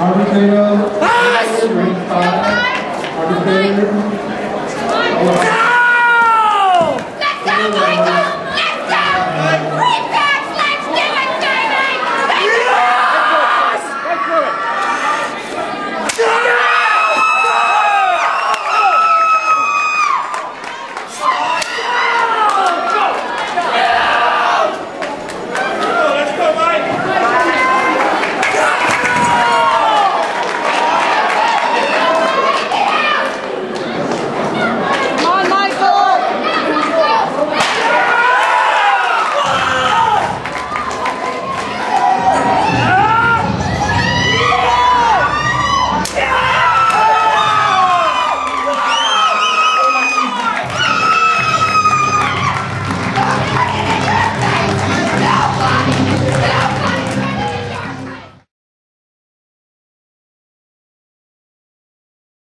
Arbitero. Pass! No! Let's go, Michael!